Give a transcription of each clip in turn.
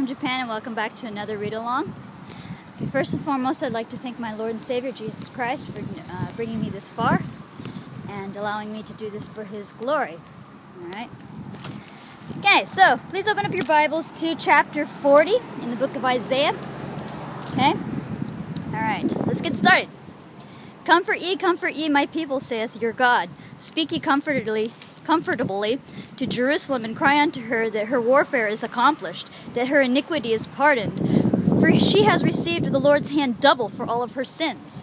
from Japan, and welcome back to another read along. First and foremost, I'd like to thank my Lord and Savior Jesus Christ for uh, bringing me this far and allowing me to do this for His glory. All right. Okay, so please open up your Bibles to chapter 40 in the book of Isaiah. Okay? All right, let's get started. Comfort ye, comfort ye, my people, saith your God. Speak ye comfortably, comfortably to Jerusalem and cry unto her that her warfare is accomplished, that her iniquity is pardoned. For she has received the Lord's hand double for all of her sins.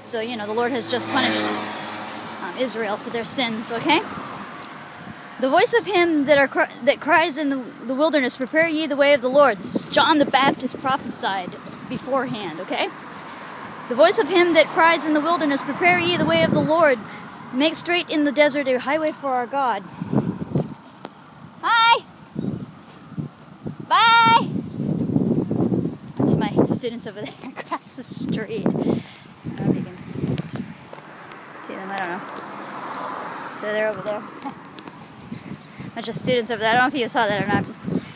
So, you know, the Lord has just punished um, Israel for their sins, okay? The voice of him that, are, that cries in the, wilderness, Prepare ye the way of the Lord. This is John the Baptist prophesied beforehand, okay? The voice of him that cries in the wilderness, Prepare ye the way of the Lord. Make straight in the desert a highway for our God. Hi! Bye! That's my students over there across the street. I don't know if you can see them, I don't know. So they're over there. bunch of students over there. I don't know if you saw that or not,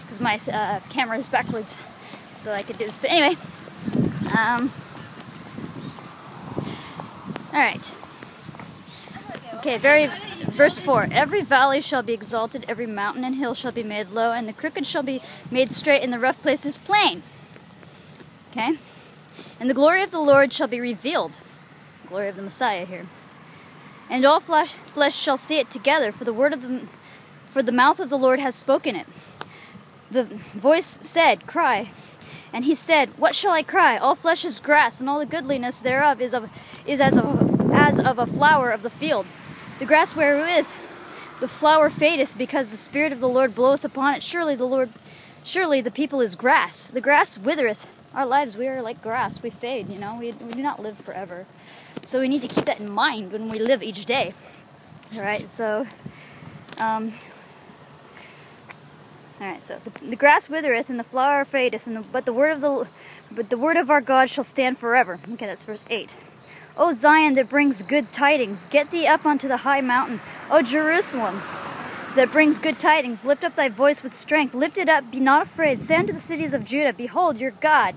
because my uh, camera is backwards, so I could do this. But anyway, um, all right. Okay, very verse four. Every valley shall be exalted, every mountain and hill shall be made low, and the crooked shall be made straight, and the rough places plain. Okay, and the glory of the Lord shall be revealed. Glory of the Messiah here. And all flesh, flesh shall see it together, for the word of the for the mouth of the Lord has spoken it. The voice said, Cry. And he said, What shall I cry? All flesh is grass, and all the goodliness thereof is of is as of as of a flower of the field. The grass wherewith the flower fadeth, because the spirit of the Lord bloweth upon it. Surely the Lord surely the people is grass. The grass withereth. Our lives we are like grass, we fade, you know, we, we do not live forever. So we need to keep that in mind when we live each day. Alright, so um, all right, so the, the, grass withereth and the flower fadeth, and the, but the word of the but the word of our God shall stand forever. Okay, that's verse eight. O Zion that brings good tidings, get thee up unto the high mountain. O Jerusalem that brings good tidings, lift up thy voice with strength. Lift it up, be not afraid. Say unto the cities of Judah, Behold your God.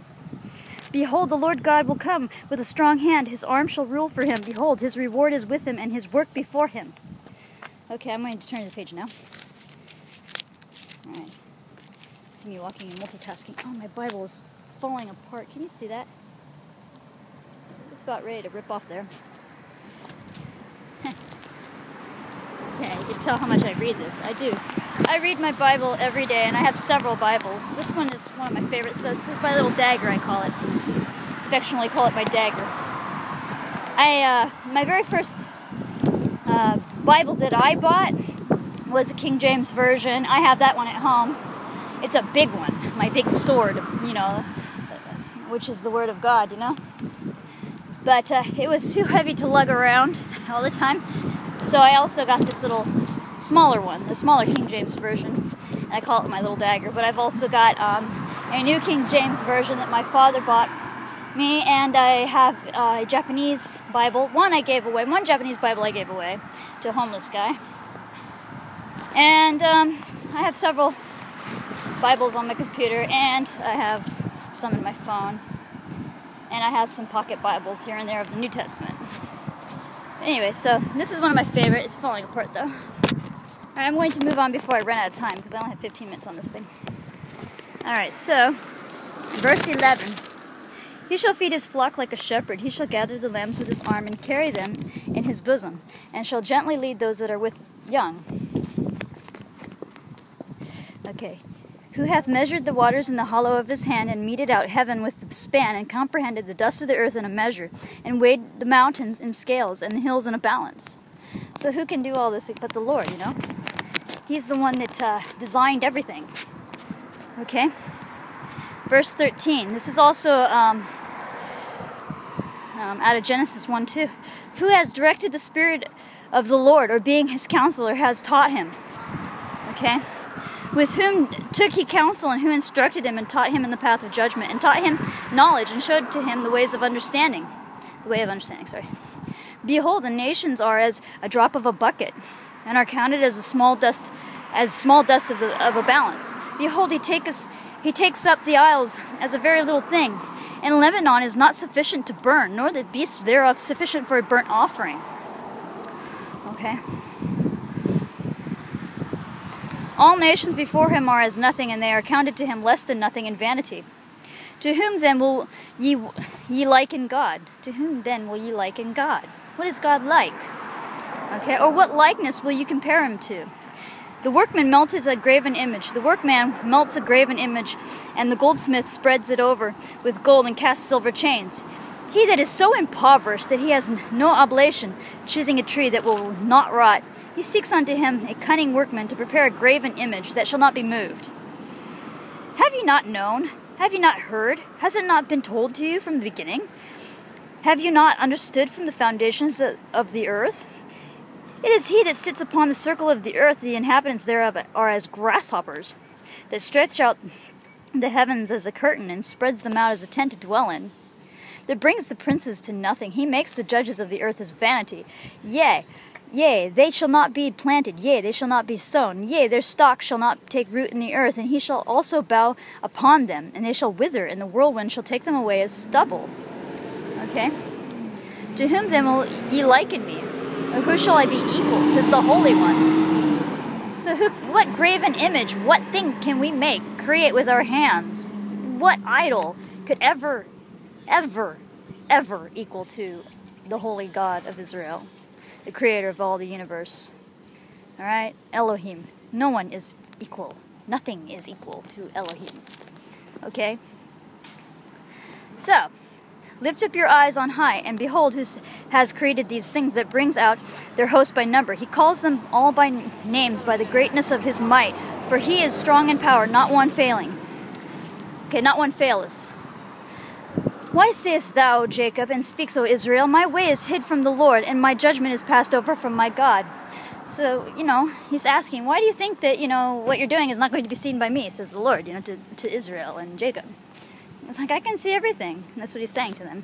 Behold, the Lord God will come with a strong hand. His arm shall rule for him. Behold, his reward is with him, and his work before him. Okay, I'm going to turn to the page now. Alright. See me walking and multitasking. Oh, my Bible is falling apart. Can you see that? It's about ready to rip off there. yeah, you can tell how much I read this. I do. I read my Bible every day, and I have several Bibles. This one is one of my favorites. This is my little dagger, I call it. Affectionately call it my dagger. I, uh, my very first uh, Bible that I bought was a King James Version. I have that one at home. It's a big one, my big sword, you know, which is the Word of God, you know. But uh, it was too heavy to lug around all the time, so I also got this little smaller one, the smaller King James Version. I call it my little dagger. But I've also got um, a new King James Version that my father bought me, and I have a Japanese Bible. One I gave away, one Japanese Bible I gave away to a homeless guy. And um, I have several Bibles on my computer, and I have some in my phone. And I have some pocket Bibles here and there of the New Testament. Anyway, so this is one of my favorite. It's falling apart though. Right, I'm going to move on before I run out of time because I only have 15 minutes on this thing. Alright, so verse 11. He shall feed his flock like a shepherd. He shall gather the lambs with his arm and carry them in his bosom, and shall gently lead those that are with young. Okay. Who hath measured the waters in the hollow of his hand, and meted out heaven with the span, and comprehended the dust of the earth in a measure, and weighed the mountains in scales, and the hills in a balance? So who can do all this but the Lord, you know? He's the one that uh, designed everything. Okay? Verse 13. This is also um, um, out of Genesis 1 2. Who has directed the Spirit of the Lord, or being his counselor, has taught him? Okay? With whom took he counsel, and who instructed him, and taught him in the path of judgment, and taught him knowledge, and showed to him the ways of understanding. The way of understanding, sorry. Behold, the nations are as a drop of a bucket, and are counted as a small dust, as small dust of, the, of a balance. Behold, he taketh He takes up the isles as a very little thing, and Lebanon is not sufficient to burn, nor the beasts thereof sufficient for a burnt offering. Okay? All nations before him are as nothing, and they are counted to him less than nothing in vanity. To whom then will ye, ye liken God? To whom then will ye liken God? What is God like? Okay, or what likeness will you compare him to? The workman melts a graven image. The workman melts a graven image, and the goldsmith spreads it over with gold and casts silver chains. He that is so impoverished that he has no oblation, choosing a tree that will not rot, he seeks unto him a cunning workman to prepare a graven image that shall not be moved. Have you not known? Have you not heard? Has it not been told to you from the beginning? Have you not understood from the foundations of the earth? It is he that sits upon the circle of the earth, the inhabitants thereof are as grasshoppers, that stretch out the heavens as a curtain, and spreads them out as a tent to dwell in. That brings the princes to nothing. He makes the judges of the earth as vanity. Yea, yea, they shall not be planted. Yea, they shall not be sown. Yea, their stock shall not take root in the earth, and he shall also bow upon them, and they shall wither, and the whirlwind shall take them away as stubble. Okay? To whom then will ye liken me? Or who shall I be equal, says the Holy One? So who, what graven image, what thing can we make, create with our hands? What idol could ever, ever, ever equal to the Holy God of Israel, the creator of all the universe? Alright? Elohim. No one is equal. Nothing is equal to Elohim. Okay? So, Lift up your eyes on high, and behold who has created these things that brings out their host by number. He calls them all by names by the greatness of his might, for he is strong in power, not one failing. Okay, not one faileth. Why sayest thou, Jacob, and speaks, O Israel, My way is hid from the Lord, and my judgment is passed over from my God? So, you know, he's asking, why do you think that, you know, what you're doing is not going to be seen by me, says the Lord, you know, to, to Israel and Jacob. It's like, I can see everything. That's what he's saying to them.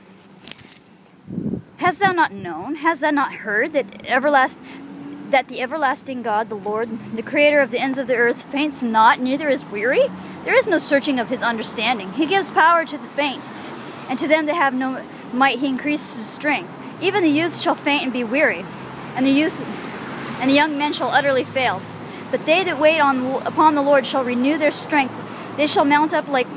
Hast thou not known? Hast thou not heard that everlast that the everlasting God, the Lord, the creator of the ends of the earth, faints not, neither is weary? There is no searching of his understanding. He gives power to the faint, and to them that have no might he increases strength. Even the youths shall faint and be weary, and the youth and the young men shall utterly fail. But they that wait on upon the Lord shall renew their strength. They shall mount up like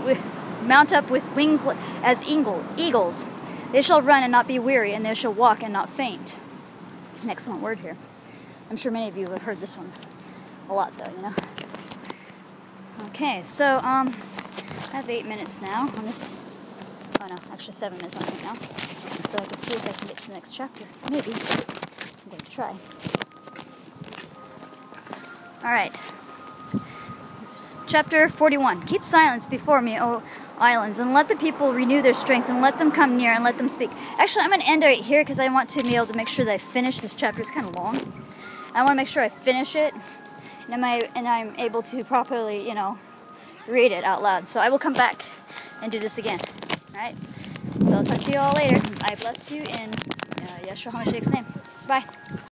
mount up with wings as eagle, eagles. They shall run and not be weary, and they shall walk and not faint. An excellent word here. I'm sure many of you have heard this one a lot, though, you know. Okay, so um, I have eight minutes now on this. Actually seven minutes on it now. So I can see if I can get to the next chapter. Maybe. I'm going to try. All right. Chapter 41. Keep silence before me, O islands, and let the people renew their strength, and let them come near, and let them speak. Actually, I'm going to end right here because I want to be able to make sure that I finish this chapter. It's kind of long. I want to make sure I finish it, and, I, and I'm able to properly, you know, read it out loud. So I will come back and do this again. Alright? So I'll talk to you all later. I bless you in uh, Yeshua HaMashiach's name. Bye.